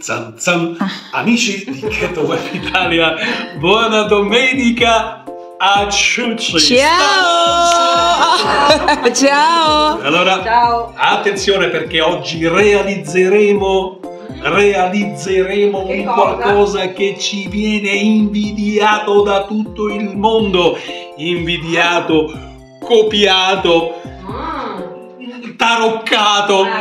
Zan, zan. Amici di Keto Web Italia, buona domenica a tutti. Ciao! Ciao! Allora, Ciao. attenzione perché oggi realizzeremo realizzeremo Che un cosa? qualcosa che ci viene invidiato da tutto il mondo, invidiato, copiato. Taroccato. Ah.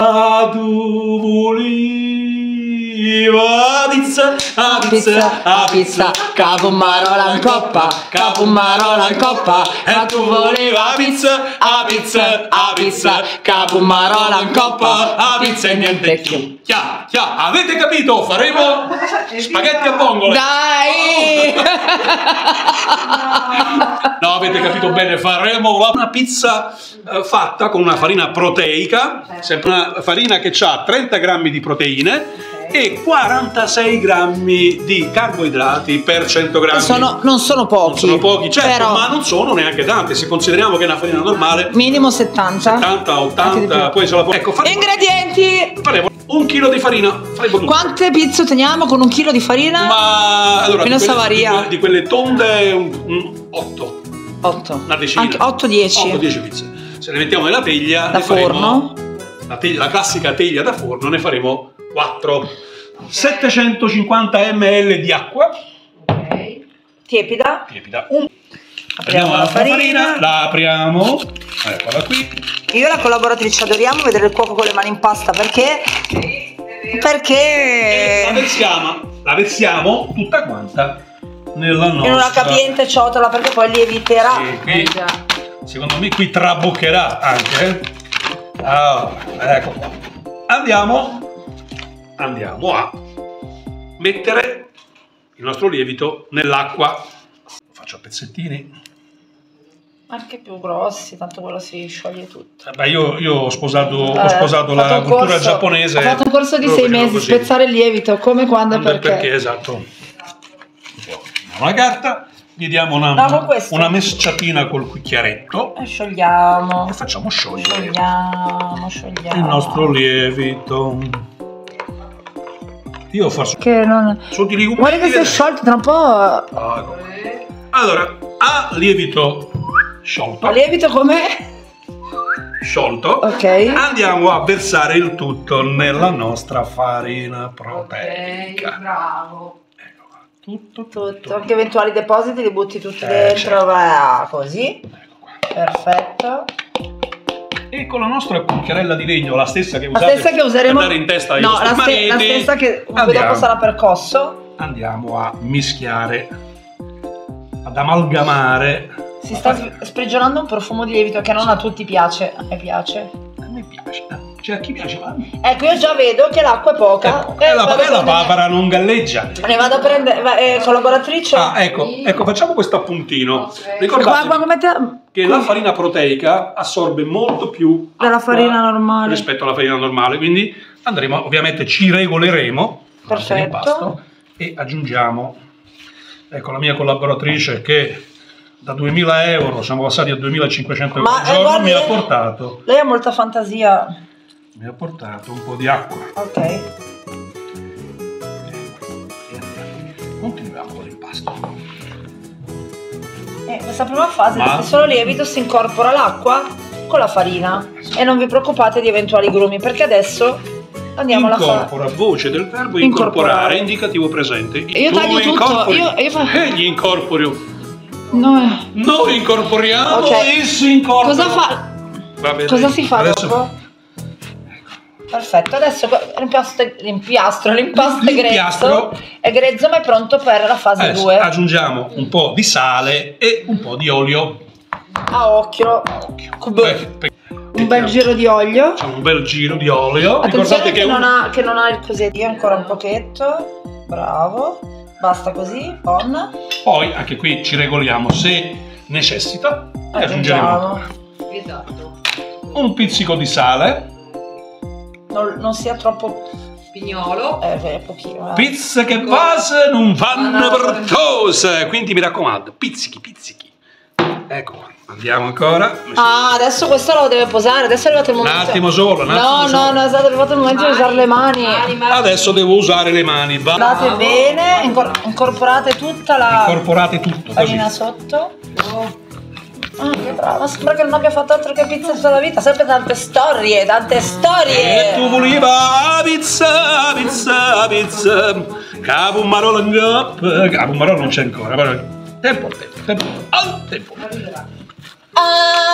Voliva pizza, a pizza, a pizza, capo marola in coppa, capo marola in coppa, e tu voleva pizza, a pizza, a pizza, capo marola in coppa, a pizza e niente più. Chia, chia, avete capito? Faremo spaghetti a vongole. Dai! No, avete capito bene, faremo una pizza eh, fatta con una farina proteica, sempre una farina che ha 30 grammi di proteine e 46 grammi di carboidrati per 100 grammi. Sono- non sono pochi. Non sono pochi, certo, però ma non sono neanche tanti, se consideriamo che è una farina normale, minimo 70. 80, Anche di 80, più. poi se la può... Ecco, faremo, Ingredienti! faremo un chilo di farina. Quante pizze otteniamo con un chilo di farina? Ma allora, di quelle, Savaria. di que- di quelle tonde, un, 8, 8. una decina. Anche 8-10. 8-10 pizze. Se le mettiamo nella teglia, Da ne faremo- forno? la, teglia- la classica teglia da forno, ne faremo 4. 750 ml di acqua Ok. Tiepida. tiepida. Un- Apriamo la nostra farina. la apriamo, eccola qui. Io e la collaboratrice adoriamo vedere il cuoco con le mani in pasta perché E la perché versiamo, la versiamo tutta quanta nella nostra... in una capiente ciotola perché poi lieviterà. Sì, qui, Eh, secondo me qui traboccherà anche. Ah, ecco qua. Andiamo, andiamo a mettere il nostro lievito nell'acqua. Lo faccio a pezzettini. Anche più grossi, tanto quello si scioglie tutto. Eh, beh, io, io ho sposato, ho Eh, sposato ho la un cultura corso- giapponese. Ho fatto un corso di sei mesi, così. spezzare il lievito, come, quando e perché. perché, esatto. Una carta, gli diamo una, No, una mesciatina col cucchiaretto E sciogliamo. e facciamo sciogliere Sciogliamo, sciogliamo. il nostro lievito. Io faccio Che non... sotto i Guarda che si è sciolto tra un po'. Ah. Allora, a lievito sciolto, Ma lievito com'è? sciolto Ok. andiamo a versare il tutto nella nostra farina proteica. bravo. Ecco qua, tutto, Tutto, tutto. anche eventuali depositi li butti tutti Eh, dentro, certo. va così. Ecco qua. Perfetto. E con la nostra cucchiarella di legno, la stessa che La stessa che useremo. per in testa ai no, la, ste- la stessa che andiamo, dopo sarà percosso. andiamo a mischiare, ad amalgamare. Si sta s- sprigionando un profumo di lievito che non a tutti piace. A me piace. A me piace, eh. cioè a chi piace, ma Ecco, io già vedo che l'acqua è poca. e la, vado e la a prendere- papera non galleggia. Ne vado a prendere. eh, collaboratrice. Ah, ecco, ecco, facciamo questo appuntino. Ricordate qua come te- che la farina proteica assorbe molto più Della farina normale. rispetto alla farina normale, quindi andremo, ovviamente ci regoleremo il nostro Perfetto. impasto e aggiungiamo, ecco la mia collaboratrice che da 2000 euro siamo passati a 2500 euro Ma, al giorno, guardi, mi ha portato, Lei ha molta fantasia. mi ha portato un po' di acqua. Ok. Continuiamo con l'impasto. E in questa prima fase Ma- del solo lievito si incorpora l'acqua con la farina. E non vi preoccupate di eventuali grumi, perché adesso andiamo alla farina. Incorpora, voce del verbo Incorporare. incorporare, indicativo presente. Io Tu taglio tutto, incorpori. io- io fa- Egli incorporo. No, eh. Noi incorporiamo, Ok. esso incorpora. Cosa fa? Va bene. Cosa si fa Adesso- dopo? Perfetto, adesso l'impiastro, l'impiastro, l'impasto è L'impiastro. grezzo, è grezzo ma è pronto per la fase Adesso 2. aggiungiamo un po' di sale e un po' di olio. A occhio, Occhio. Con- Beh, beh, un bel giro di olio. Facciamo un bel giro di olio. Attenzione Ricordate che, che non un- ha, che non ha il così, ancora un pochetto. Bravo. Basta così, on. poi anche qui ci regoliamo se necessita Aggiungiamo. Esatto. un pizzico di sale. Non, non sia troppo... Pignolo. Eh, beh, pochino. eh. Pizze che base non vanno Ah, no. per tose. Quindi mi raccomando, pizzichi, pizzichi. Ecco qua. Andiamo ancora. Ah, adesso questo lo deve posare, adesso è arrivato il Un momento. attimo solo, un No, attimo no, solo. no, esatto, è arrivato il momento di usare le mani. Mani, mani. Adesso devo usare le mani. Va. Guardate bene, incor- incorporate tutta la Incorporate tutto così. farina sotto. Ah, che brava, sembra che non abbia fatto altro che pizza tutta la vita, sempre tante storie, tante storie. E tu voleva pizza, pizza, pizza. Capo un marolo in gop. Capo un marolo non c'è ancora. però- Tempo al tempo, tempo al tempo.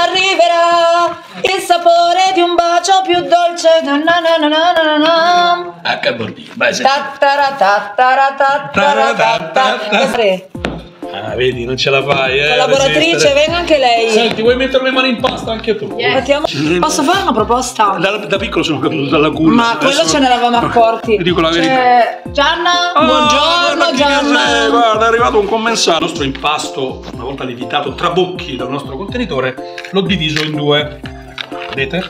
Arriverà il sapore di un bacio più dolce. Na na na na na na na. Ah, che bordino. Vai. Tattara tattara tattara tattara. Ah, vedi, non ce la fai, eh. Collaboratrice, venga anche lei. Senti, vuoi mettere le mani in pasta anche tu? Yes. Mettiamo- Posso fare una proposta? Da, da piccolo sono caduto dalla culla. Ma quello adesso- ce ne eravamo accorti. Ti dico la verità. Cioè, Gianna, Ah, buongiorno guarda chi sei, Gianna. Guarda, è arrivato un commensale. Il nostro impasto, una volta lievitato tra bocchi dal nostro contenitore, l'ho diviso in due. Vedete?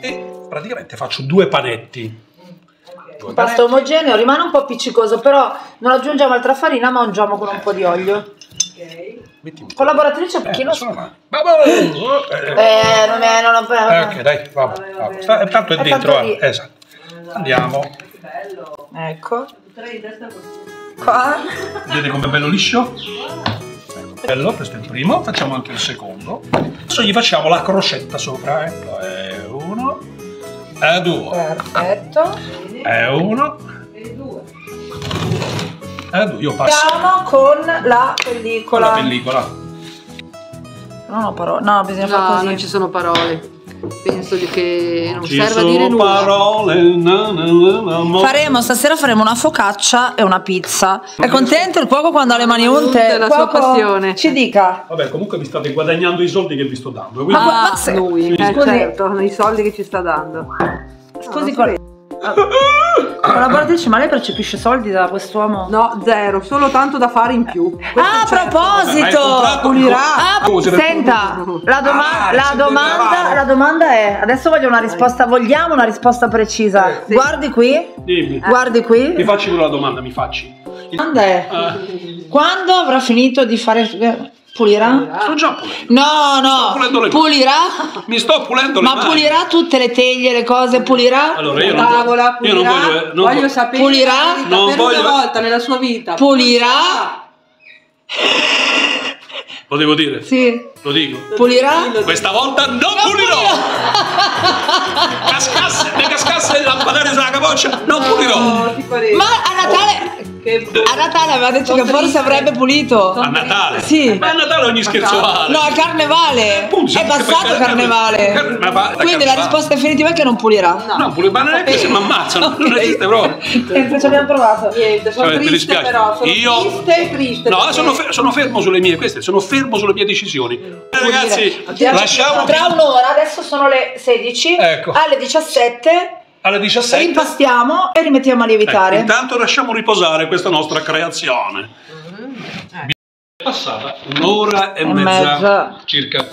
E praticamente faccio due panetti. Due Pasto omogeneo, rimane un po' appiccicoso, però non aggiungiamo altra farina, ma mangiamo con un po' di olio. Po'. Collaboratrice, un Eh, là. Vabbè, eh, Eh, non è, non ho eh, ok, dai, vabbè, vabbè. Sta- Tanto è È dentro, tanto eh. Esatto. Andiamo. Ecco. Qua. Vedete com'è bello liscio? Ecco, bello, questo è il primo, facciamo anche il secondo. Adesso gli facciamo la crocetta sopra, ecco, è uno, è due, Perfetto. È uno, è due. Io passo Andiamo con la pellicola. la pellicola. Non ho parole. No, bisogna fare No, così. non ci sono parole. Penso di che non Ci serve a sono dire nulla. parole, na, na, na, na, mo- Faremo stasera faremo una focaccia e una pizza. È contento il cuoco quando ha le mani unte? È la sua passione. Ci dica. Vabbè, comunque vi state guadagnando i soldi che vi sto dando. quindi- Ma- Ah, se- lui, eh, Scusi. certo, i soldi che ci sta dando. Scusi, no, collaboratrice, ma lei percepisce soldi da quest'uomo? No, zero, solo tanto da fare in più. Questo Ah, a certo. Proposito! Pulirà. Ah, per- senta, la, doma- Ah, la domanda, la domanda è, adesso voglio una risposta, vogliamo una risposta precisa. Eh, sì. Guardi qui, Dimmi. guardi Mi qui. facci una domanda, mi facci. La domanda è, Eh, quando avrà finito di fare... Pulirà? sto già pulendo. No, no, pulendo le pulirà? Mi sto pulendo le Ma mani. pulirà tutte le teglie, le cose, pulirà? Allora, io La non tavola, voglio, io pulirà. non voglio, non voglio voglio- sapere Pulirà? Non per voglio- una volta nella sua vita. Pulirà? Lo devo dire? Sì. Lo dico. Pulirà? Questa volta non pulirò! Cascasse, ne cascasse il lampadere sulla capoccia, non pulirò! Oh. Ma a Natale, Che a Natale aveva detto Sono che forse avrebbe pulito. A Natale? Sì. Ma a Natale ogni scherzo vale! No, a carnevale. Sì, È passato carnevale. Ma Quindi la risposta definitiva è che non pulirà. No. No, pure, ma non è che se mi ammazzano, non esiste proprio. Sempre ci abbiamo provato. Niente, sono Cioè, triste però, sono Io- triste e triste. No, perché- sono, fe- sono fermo sulle mie, queste, sono fermo sulle mie decisioni. Eh, ragazzi, lasciamo Tra un'ora, adesso sono le 16. Ecco. Alle 17 alle 17. rimpastiamo e rimettiamo a lievitare. intanto lasciamo riposare questa nostra creazione. È passata un'ora e, E mezza, mezza. circa.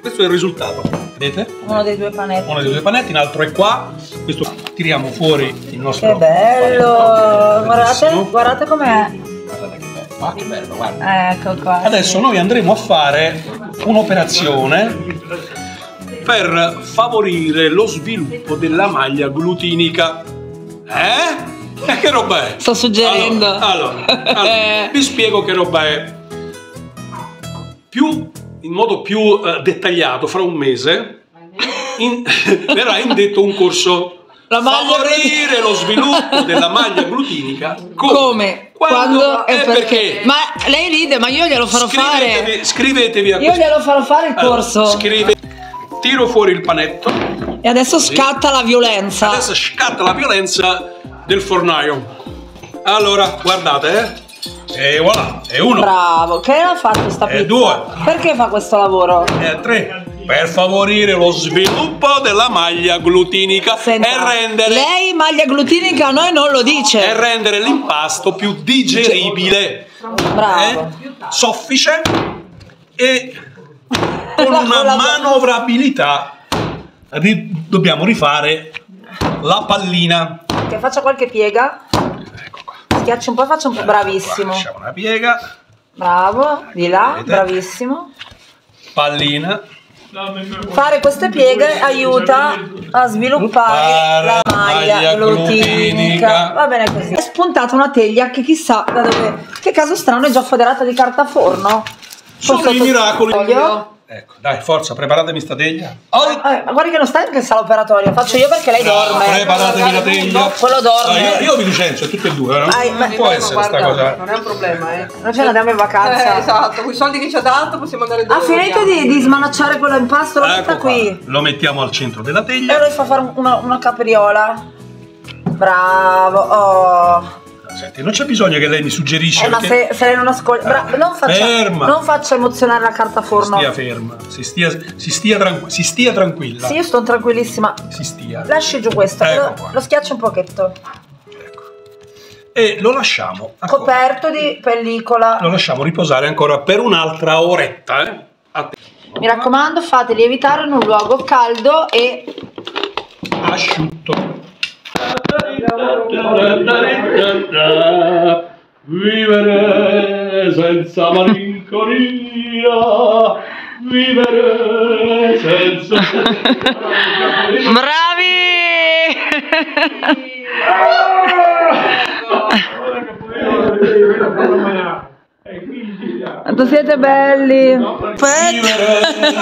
Questo è il risultato. Vedete? Uno dei due panetti. Uno dei due panetti, un altro è qua. Questo tiriamo fuori il nostro. Che bello! Guardate, guardate com'è. Guardate che bello. Ah, che bello, guarda. Ecco qua. Adesso noi andremo a fare un'operazione per favorire lo sviluppo della maglia glutinica. Eh? E che roba è? Sto suggerendo. Allora, allora, allora, vi spiego che roba è. Più, in modo più eh, dettagliato, fra un mese, in- verrà indetto un corso La favorire lo sviluppo della maglia glutinica Come? Quando, e perché? Ma lei ride, ma io glielo farò fare. Scrivetevi, scrivetevi a Io questo glielo farò fare il Allora, corso. Tiro fuori il panetto E adesso scatta la violenza. adesso scatta la violenza del fornaio allora guardate eh e voilà è uno Bravo, che l'ha fatto sta E pizza? due. Perché fa questo lavoro? e tre per favorire lo sviluppo della maglia glutinica Senta, e rendere Lei maglia glutinica a noi non lo dice. e rendere l'impasto più digeribile Bravo. eh, soffice e con La una manovrabilità ri- dobbiamo rifare la pallina Che faccia qualche piega. ecco qua Schiacci un po', faccia un po'. Qua Bravissimo. lasciamo una piega Bravo. Di là, Vedete? bravissimo. pallina. Fare queste pieghe aiuta a sviluppare la maglia maglia glutinica. Va bene così. È spuntata una teglia che chissà da dove. Che caso strano è già foderata di carta forno. Sono i miracoli. Olio. Ecco, dai, forza, preparatemi sta teglia. Eh, ma guardi che non sta anche in sala operatoria, faccio io perché lei dorme. Preparatevi la teglia. Quello dorme. Ah, io, io vi licenzio, tutte e due, no? Ai, ma- non può essere sta Guarda, cosa. Non è un problema, eh. Noi ce ne andiamo in vacanza. Eh, esatto, con i soldi che ci ha dato possiamo andare dove Ha finito di, di smanacciare quello impasto, lo Ecco metta qua. qui. Lo mettiamo al centro della E teglia. lui fa fare una, una capriola. Bravo. Oh. Senti, non c'è bisogno che lei mi suggerisca Eh, ma se, se lei non ascolta. Bra- non, faccia, non faccia emozionare la carta forno. stia ferma, si stia, si stia, tranqu- si stia tranquilla. Sì, io sto tranquillissima. Si stia. Lasci giù questo, Ecco lo, lo schiaccio un pochetto. Ecco. E lo lasciamo ancora- Coperto di pellicola. Lo lasciamo riposare ancora per un'altra oretta. Eh? Mi raccomando, fate lievitare in un luogo caldo e asciutto. Vivere senza malinconia, vivere senza Bravi! Quanto siete belli! Vivere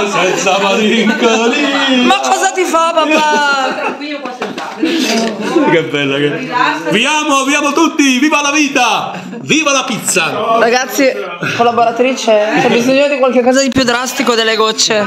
senza malinconia. Ma cosa ti fa papà? Che bella che Viviamo, viviamo tutti, viva la vita! Viva la pizza! Ragazzi, collaboratrice, c'è bisogno di qualcosa di più drastico delle gocce.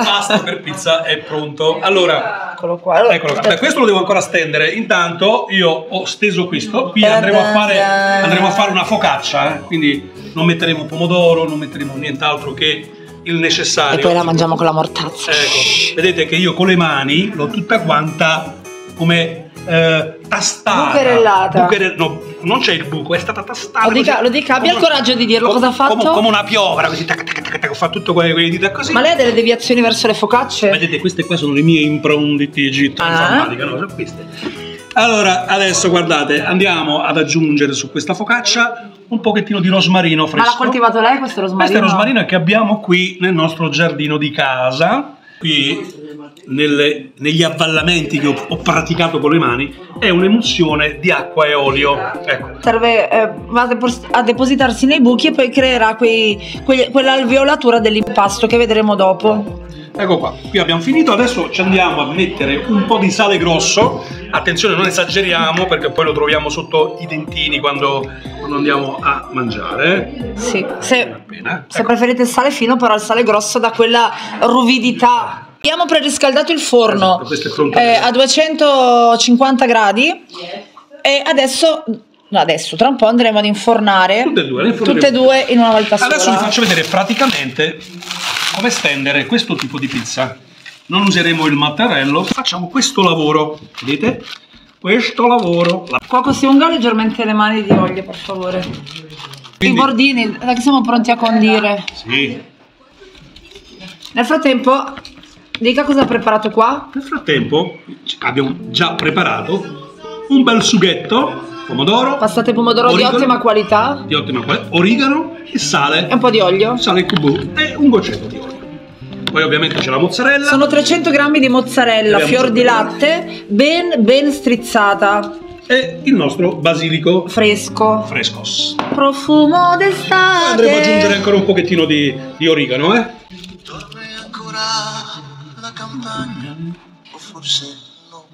Il nostro per pizza è pronto. Allora, Eccolo qua. Allora, Eccolo qua. Beh, questo lo devo ancora stendere. Intanto io ho steso questo. Qui andremo a fare, andremo a fare una focaccia. eh. Quindi non metteremo pomodoro, non metteremo nient'altro che il necessario. E poi la mangiamo con la mortazza. Ecco, vedete che io con le mani l'ho tutta quanta come eh, tastata. Bucherellata. Buchere- no, non c'è il buco, è stata tastata. Lo dica- così. lo dica, abbia il coraggio di dirlo, com- cosa ha fatto? Come, come una piovra, così. Tac, tac, tac, tac, fatto tutto quelle, quelle dita così. Ma lei ha delle deviazioni verso le focacce? Vedete, queste qua sono le mie impronte Egitto Ah. no? Sono queste. Allora, adesso guardate, andiamo ad aggiungere su questa focaccia un pochettino di rosmarino Ma fresco. l'ha coltivato lei questo rosmarino? Questo è il rosmarino che abbiamo qui nel nostro giardino di casa. Qui nelle- negli avvallamenti che ho, ho praticato con le mani è un'emulsione di acqua e olio. Ecco. Serve, eh, va a, depos- a depositarsi nei buchi e poi creerà quei, quei- quell'alveolatura dell'impasto che vedremo dopo. Ecco qua, qui abbiamo finito, adesso ci andiamo a mettere un po' di sale grosso, attenzione non esageriamo perché poi lo troviamo sotto i dentini quando, quando andiamo a mangiare. Sì, se, Appena. se preferite il sale fino, però il sale grosso dà quella ruvidità. Abbiamo preriscaldato il forno Esatto, eh, a 250 gradi e adesso, no, adesso tra un po' andremo ad infornare Tutte e due, tutte e due in una volta sola. Adesso vi faccio vedere praticamente come stendere questo tipo di pizza. Non useremo il mattarello, facciamo questo lavoro, vedete? Questo lavoro. La- Cuoco si unga leggermente le mani di olio, per favore. I Quindi- bordini, dai che siamo pronti a condire. Sì. Nel frattempo, dica cosa ha preparato qua. Nel frattempo abbiamo già preparato un bel sughetto, pomodoro, Passate pomodoro di Origano. ottima qualità di ottima qualità, origano e sale, e un po' di olio. sale cubo e un goccetto di olio. Poi ovviamente c'è la mozzarella. Sono 300 grammi di mozzarella, fior di latte, ben, ben strizzata, e il nostro basilico fresco. frescos. Profumo d'estate. andremo ad aggiungere ancora un pochettino di, di origano, eh? Campagna, o forse no.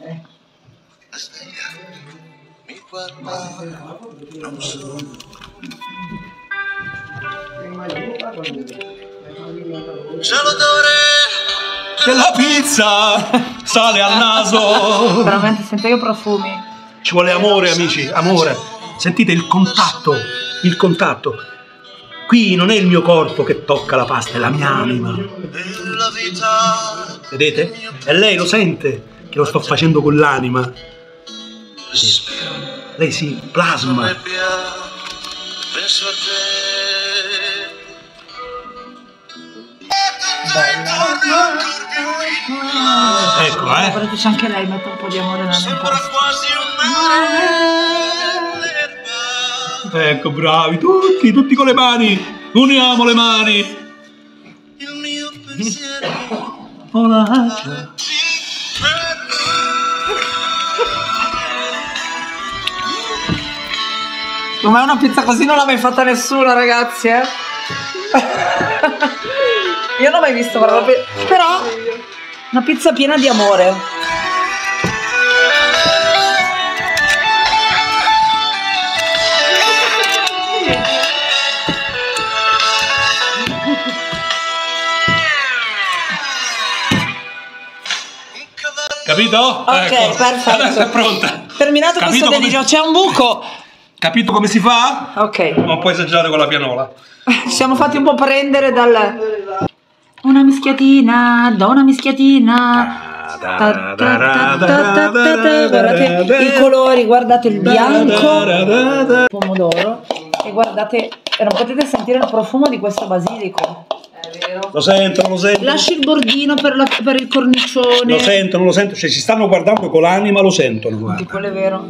A sveglia mi guarda, non so. C'è l'odore Della pizza sale al naso. Veramente sento che profumi. Ci vuole amore, amici, amore. Sentite il contatto, il contatto. Qui non è il mio corpo che tocca la pasta, è la mia anima. Vedete? E lei lo sente che lo sto facendo con l'anima. Lei si plasma. Penso a te. Ecco, eh. Guardateci anche lei, mette un po' di amore nella mia Sembra pasta. quasi un mare. Ecco, bravi, tutti, tutti con le mani. Uniamo le mani. pensieri Polaccia. Ma una pizza così non l'ha mai fatta nessuno, ragazzi, eh? Io non ho mai visto pi- Però una pizza piena di amore. Capito? Ok, perfetto. Adesso è pronta. Terminato Capito questo come- delirio, c'è un buco. Capito come si fa? Ok. Non puoi esagerare con la pianola. Ci siamo fatti un po' prendere dal. Una mischiatina, do una mischiatina. Guardate i colori, guardate il bianco, pomodoro e guardate, e non potete sentire il profumo di questo basilico. Lo sentono, lo sentono. Lasci il bordino per, la- per il cornicione. Lo sentono, lo sentono, cioè ci stanno guardando con l'anima, lo sentono, Sì, guarda. quello è vero.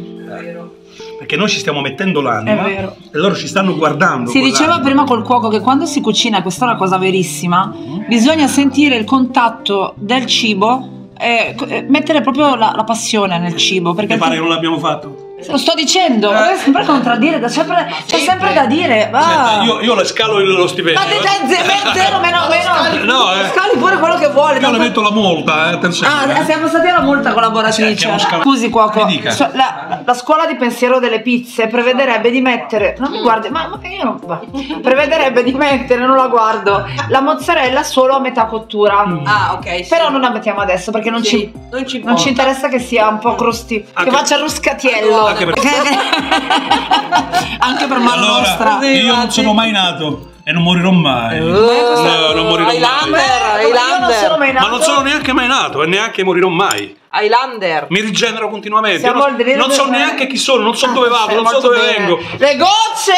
Perché noi ci stiamo mettendo l'anima È vero. e loro ci stanno guardando. Si diceva prima col cuoco che quando si cucina, questa è una cosa verissima, bisogna sentire il contatto del cibo e e mettere proprio la, la passione nel cibo. Perché Mi pare che non l'abbiamo fatto. Lo sto dicendo, Eh. è sempre contraddire, c'è sempre, c'è sempre da dire. Va. Senta, io, io le scalo il- lo stipendio. Ma te, eh. te, te, zero, meno, meno. No, eh. Scali pure quello che vuole. Io tanto- le metto la multa, eh, attenzione. Ah, eh. siamo stati alla molta Sì, collaboratrice. scala- Scusi, cuoco. Cioè, la, la scuola di pensiero delle pizze prevederebbe di mettere. Non mi guardi, ma, ma io non. va. Prevederebbe di mettere, non la guardo. La mozzarella solo a metà cottura. Ah, ok. sì. Però non la mettiamo adesso perché non, Sì, ci, non ci non ci interessa che sia un po' crosti. Anche- che faccia ruscatiello. Anche perché- Anche per mano Allora, nostra. io non sono mai nato e non morirò mai. No, non morirò mai. Highlander, Io non sono mai Highlander. nato. Ma non sono neanche mai nato e neanche morirò mai. Highlander. Mi rigenero continuamente. Siamo non, non so neanche chi sono, non so dove Ah, vado, non so dove bene. vengo. Le gocce!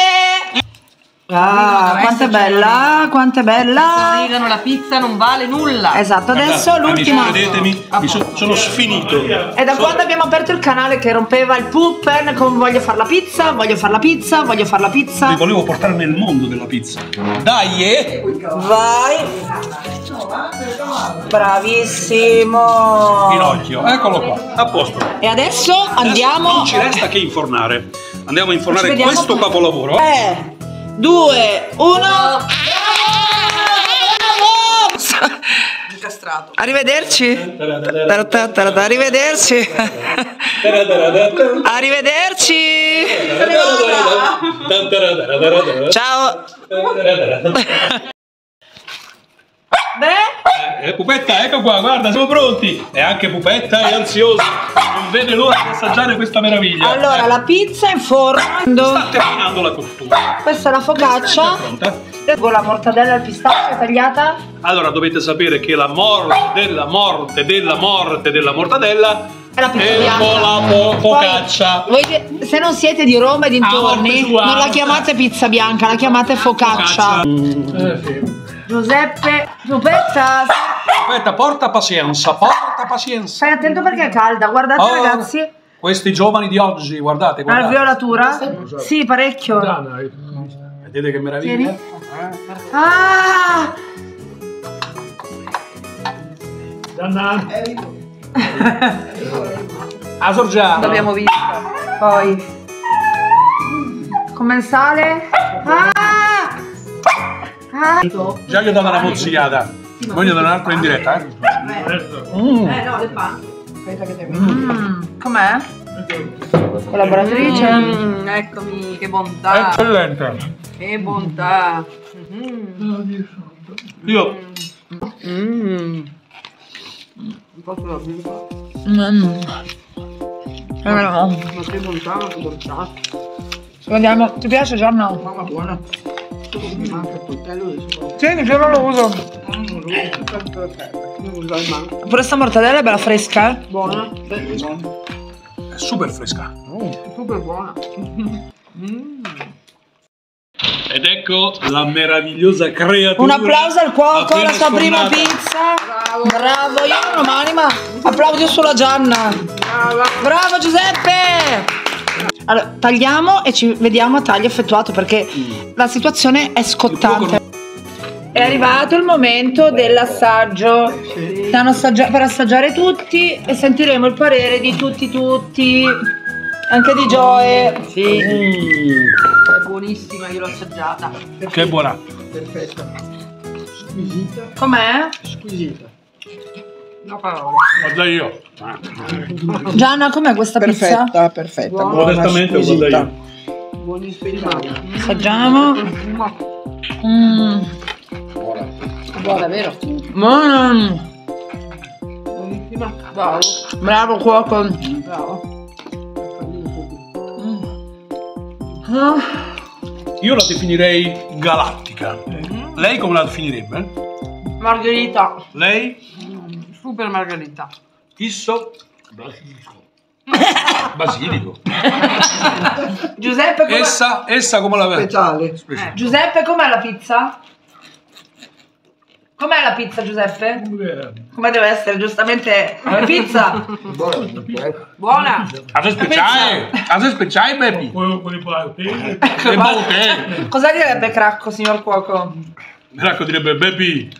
Ah, quanto è bella, quanto è bella. Origano, la pizza non vale nulla. Esatto, adesso Guardate, l'ultima. Amici, credetemi, mi so- sono sfinito. È da quando abbiamo aperto il canale che rompeva il puppen con voglio fare la pizza, voglio fare la pizza, voglio fare la Vi pizza. volevo portare nel mondo della pizza. Dai, eh! Vai. Bravissimo. Pinocchio, eccolo qua, a posto. E adesso Adesso andiamo. Non ci resta che infornare. Andiamo a infornare questo capolavoro. 3, 2, 1. Incastrato. Arrivederci. Arrivederci. Arrivederci. Ciao. Beh, Eh, Pupetta, ecco qua, guarda, siamo pronti. E anche Pupetta è ansiosa. Non vede l'ora di assaggiare questa meraviglia. allora Eh, la pizza in forno. Sta terminando la cottura. Questa è la focaccia. Pronta? Con la mortadella al pistacchio tagliata. Allora dovete sapere che la morte della morte della morte della mortadella È la pizza bianca. po' la focaccia. Poi, voi se non siete di Roma e dintorni, Ah, non la chiamate pizza bianca, la chiamate focaccia. Focaccia. Giuseppe, Giuseppetta, Aspetta, porta pazienza, porta pazienza. stai attento perché è calda. Guardate Oh, ragazzi, Questi giovani di oggi, guardate, la guardate. violatura. Sì, parecchio. Vedete che meraviglia? Tieni. Ah! A sorgiamo. L'abbiamo visto. Poi commensale. Ah! Ah! Già gli ho dato una mozzicata. Voglio dare un'altra in diretta, eh? Mm. Eh no, le pan. Aspetta che te Mm, com'è? Collaboratrice. Mm, eccomi, che bontà. Eccellente. Che bontà. Mhm. Io Mm. Mm. Ma che bontà, ma che bontà. Andiamo. Ti piace Giorno? Mamma buona. Mi manca il coltello. Sì, che non lo uso. Non lo uso, perfetto. Non uso il manco. Pure sta mortadella è bella fresca, eh? Buona. è super fresca. Super buona. Mm. Ed ecco la meravigliosa creatura. Un applauso al cuoco, la sua prima pizza. Bravo, io non ho anima. Applauso solo a Gianna. Brava. Bravo Giuseppe! Allora, tagliamo e ci vediamo a taglio effettuato perché la situazione è scottante. È arrivato il momento dell'assaggio. Stanno assaggia- per assaggiare tutti e sentiremo il parere di tutti tutti. Anche di Joe. Sì, Mm, è buonissima, io l'ho assaggiata. che buona. Perfetta. Squisita, Com'è? squisita. No parole. Guarda io. Gianna, com'è questa pizza? Perfetta, perfetta. Buona. buona, Modestamente squisita. guarda Buonissima. Assaggiamo. Mm. Buona, vero? Mm. Buonissima. Bravo. Bravo cuoco. Bravo. Ah. Io la definirei galattica. Lei come la definirebbe? Margherita. Lei? Super margherita. Isso? Basilico. Giuseppe, com'è? Essa, essa come la vede? Speciale. Giuseppe, com'è la pizza? Com'è la pizza, Giuseppe? Come deve essere, giustamente, la pizza? Buona. Cosa speciale? Cosa speciale, baby? Che botte? Cosa direbbe Cracco, signor cuoco? Miracco direbbe, baby.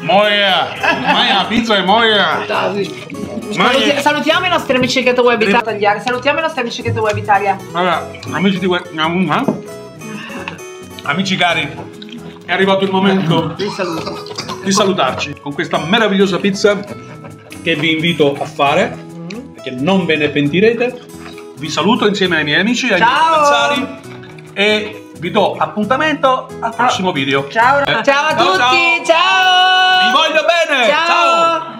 Moia. Mai la pizza è moia. Saluti- salutiamo i nostri amici che web Italia. Salutiamo i nostri amici che web Italia. Allora, amici di que- eh? Amici cari, è arrivato il momento di salutarci con questa meravigliosa pizza che vi invito a fare, perché non ve ne pentirete. Vi saluto insieme ai miei amici, ai miei Ciao! commensali e vi do appuntamento al prossimo video. Ciao, Eh, ciao a tutti, ciao! Vi voglio bene! ciao.